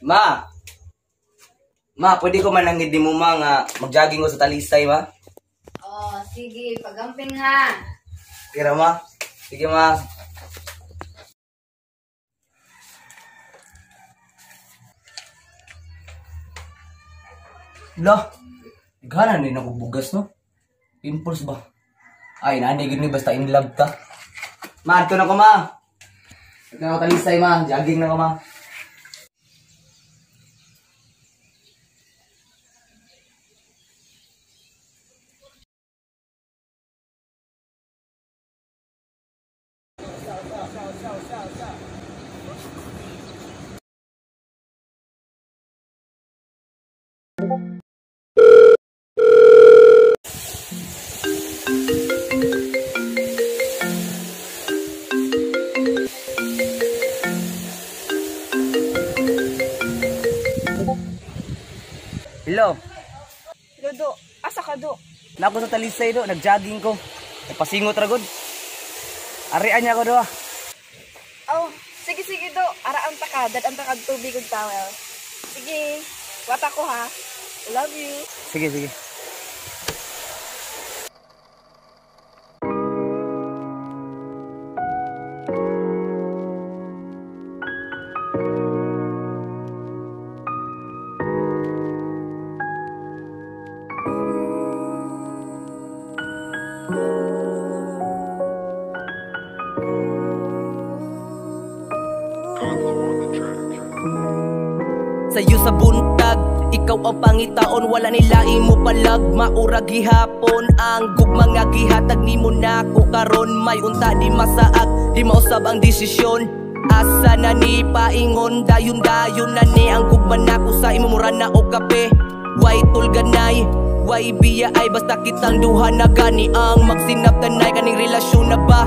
Ma! Ma, pwede ko manangid ni mo ma nga mag-jogging ko sa talisay, ma? Oh, sige, pagamping ha. Kira, ma? Sige, ma. Lah, gana din ako bugas, no? Pimples ba? Ay, nani, gini basta in love ta. Ma, ito na ko, ma. Ito na ako talisay, ma. Jogging na ko, ma. Hello. Dodo, asa ka do? Nako sa talisay do, nag-jogging ko. Nagpasingot ra gud. Arian niya ko do. ah. Oh, sige sige do. Ara ang takad tubig ug towel. Sige, wata ko ha. Love you. Sige, sige. Sa'yo sa buntag Ikaw ang pangitaon Wala nila imo palag. Maurag gihapon Ang gugma nga gihatag Nimo na ko karon. May unta di masaag Di mausab ang desisyon. Asa na ni paingon Dayon dayon na ni Ang gugma na ko sa imo mura na o kape. Way tulganay Way biya ay basta kitang duha na gani Ang magsinap tanay kaning relasyon na ba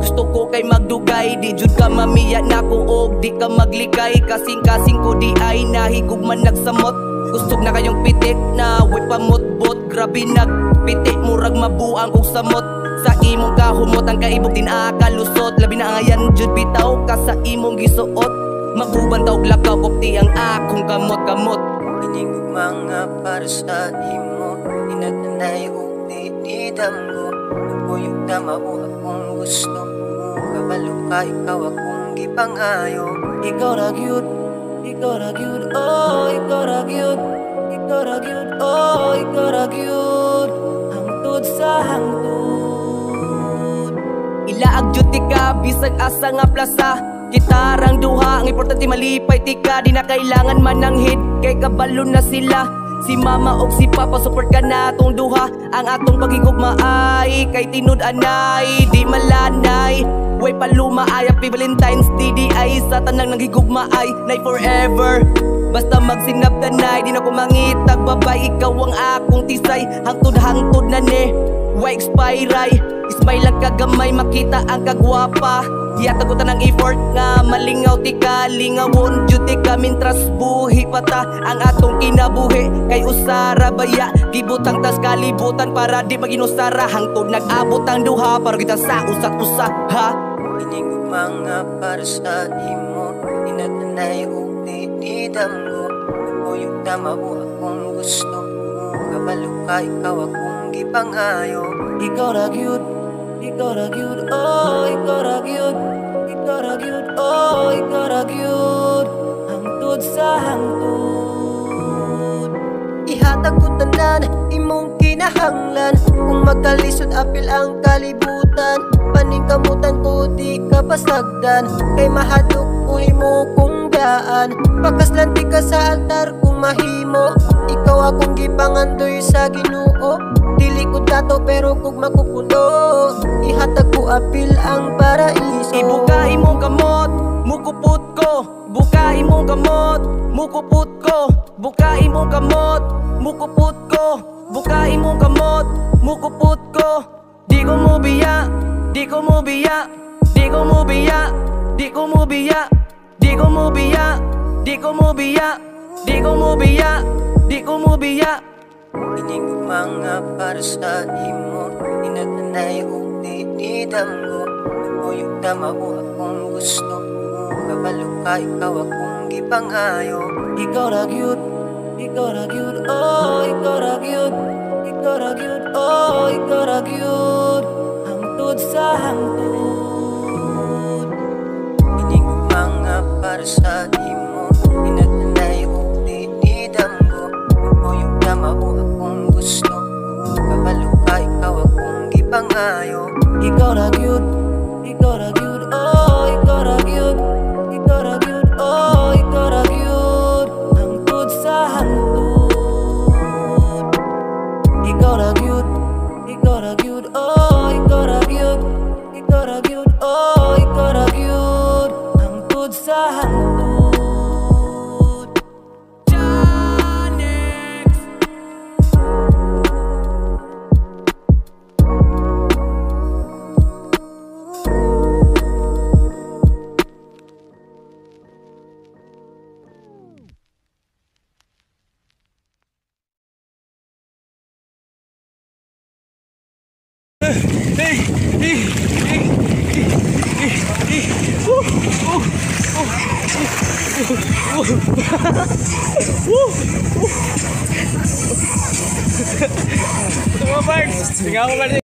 gusto ko kay magdugay Di jud ka mamiya na ko og di ka maglikay. Kasing-kasing ko di ay nahigug man nagsamot. Gusto na kayong pitik na way pamot-bot Grabe nagpitik murag mabuang og samot. Sa imong kahumot ang kaibog din akalusot. Labi na ayan jud bitaw ka sa imong gisuot. Maguban taog lakaw kopti ang akong kamot-kamot. Inigog mga para sa imo Inatanay o tinidam ko Nagpuyog na mao akong gusto Kabalo ka ikaw akong gipangayo. Ikaw ra gyud Ikaw ra gyud Oh, ikaw ra gyud Ikaw ra gyud Oh, ikaw ra gyud. Hangtod sa hangtod. Ilaag jud ka bisag asa nga plaza Gitarang duha ang importante malipay ti ka Di na kailangan mananghid kay kabalo na sila Si mama og si papa support ka na atong duha. Ang atong pagigugma ay kay tinud anay Di malanay. Way paluma ay happy Valentine's Day Di ay sa tanang nagigugma ay Nay forever Basta magsinap tanay Di na ko mangitag babay Ikaw ang akong tisay. Hangtod-hangtod na ne Way expiray Ismay lang kagamay makita ang kagwapa Hiyata ko tanang effort nga malingaw ti ka Lingawon ti ka mintras buhi pata Ang atong kinabuhi. Kay usara baya Gibutang tas kalibutan para di maginusara Hangtod nag-abot ang duha para kita sa usat usa ha? Inigog mga para sa imo Inatanay o tinidam ko Nagpuyog na mao akong gusto Kabalo ka ikaw akong gipangayo. Ikaw ra gyud Ikaw ra gyud Oh, ikaw ra gyud Ikaw ra gyud Oh, ikaw ra gyud Hangtod sa hangtod. Ihatag ko tanan imong kinahanglan. Kung magkalisod apil ang kalibutan. Paningkamutan ko di ka pasagdan. Kay mahadlok ko mo kung daan. Pakaslanti ka sa altar kung mahimo Ikaw akong gipangandoy sa ginoo. Dili ko dato pero kung makupuno Ihatag ko apil ang paraiso Ibuka imong kamot, mukuput ko. Buka imong kamot, mukuput ko. Buka imong kamot, mukuput ko. Buka imong kamot, mukuput ko. Di ko mo biya, di ko mo biya Di ko mo biya, di ko mo biya. Di ko mo biya, di ko mo biya Di ko mo biya, di ko mo biya Inigog mga para sa imo Inatanay o tinidam ko Nagpuyog na mao akong gusto Kabalo ka ikaw akong gipangayo. Ikaw ra gyud ikaw ra gyud oh ikaw ra gyud ikaw ra gyud oh ikaw ra gyud hangtod sa hangtod gipangayo Ikaw ra gyud, ikaw ra gyud, oh ikaw ra gyud Ikaw ra gyud, oh ikaw ra gyud Hangtod sa hangtod Ikaw ra gyud, ikaw ra gyud, oh ikaw ra gyud Ikaw ra gyud, oh ikaw ra gyud Hangtod sa hangtod Mga Parks, tingnan ko ba